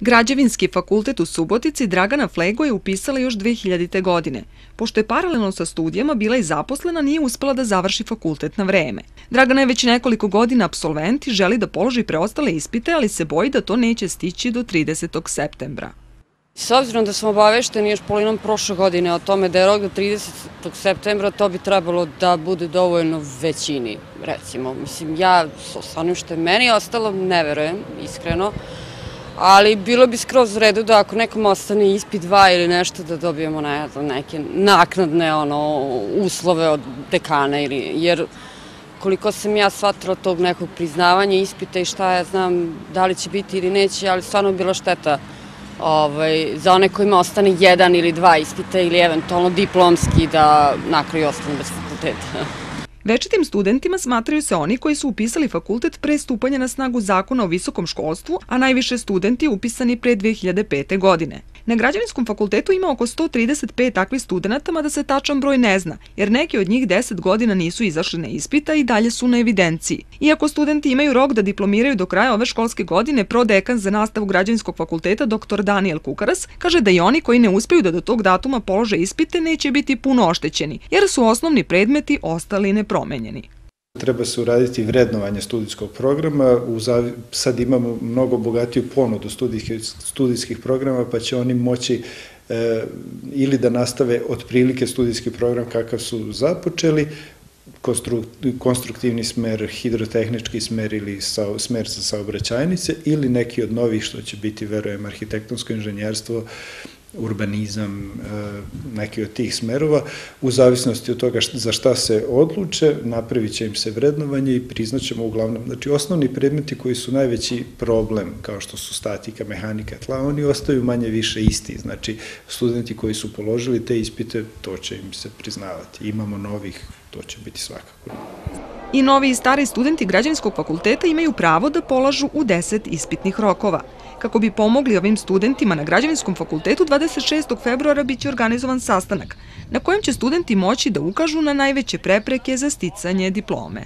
Građevinski fakultet u Subotici Dragana Flego je upisala još 2000. godine. Pošto je paralelno sa studijama bila i zaposlena, nije uspela da završi fakultet na vreme. Dragana je već nekoliko godina absolvent i želi da položi preostale ispite, ali se boji da to neće stići do 30. septembra. S obzirom da smo obavešteni još polinom prošle godine o tome da je rok do 30. septembra, to bi trebalo da bude dovoljno većini, recimo. Mislim, ja, sa onim što je meni ostalo, ne verujem, iskreno, ali bilo bi skroz u redu da ako nekom ostane ispit dva ili nešto da dobijemo ne neke naknadne ono, uslove od dekana ili, jer koliko sam ja shvatila tog nekog priznavanja ispita i šta ja znam da li će biti ili neće, ali stvarno bilo šteta ovaj, za one kojima ostane jedan ili dva ispita ili eventualno diplomski da nakraju ostane bez fakulteta. Večitim studentima smatraju se oni koji su upisali fakultet pre stupanja na snagu zakona o visokom školstvu, a najviše studenti upisani pre 2005. godine. Na građevinskom fakultetu ima oko 135 takvih studenta, mada se tačan broj ne zna, jer neki od njih 10 godina nisu izašli na ispita i dalje su na evidenciji. Iako studenti imaju rok da diplomiraju do kraja ove školske godine, prodekan za nastavu građevinskog fakulteta dr. Daniel Kukaras kaže da i oni koji ne uspeju da do tog datuma polože ispite neće biti puno oštećeni, jer su osnovni predmeti ostali nepromenjeni. Treba se uraditi vrednovanje studijskog programa, sad imamo mnogo bogatiju ponudu studijskih, studijskih programa, pa će oni moći e, ili da nastave otprilike studijski program kakav su započeli, konstruktivni smer, hidrotehnički smer ili sa, smer za saobraćajnice ili neki od novih što će biti, verujem, arhitektonsko inženjerstvo, urbanizam, e, neki od tih smerova, u zavisnosti od toga za šta se odluče, napravit će im se vrednovanje i priznaćemo uglavnom, znači osnovni predmeti koji su najveći problem, kao što su statika, mehanika, tla, oni ostaju manje više isti, znači studenti koji su položili te ispite, to će im se priznavati. Imamo novih, to će biti svakako. I novi i stari studenti građevinskog fakulteta imaju pravo da polažu u 10 ispitnih rokova. Kako bi pomogli ovim studentima na Građevinskom fakultetu, 26. februara biće organizovan sastanak na kojem će studenti moći da ukažu na najveće prepreke za sticanje diplome.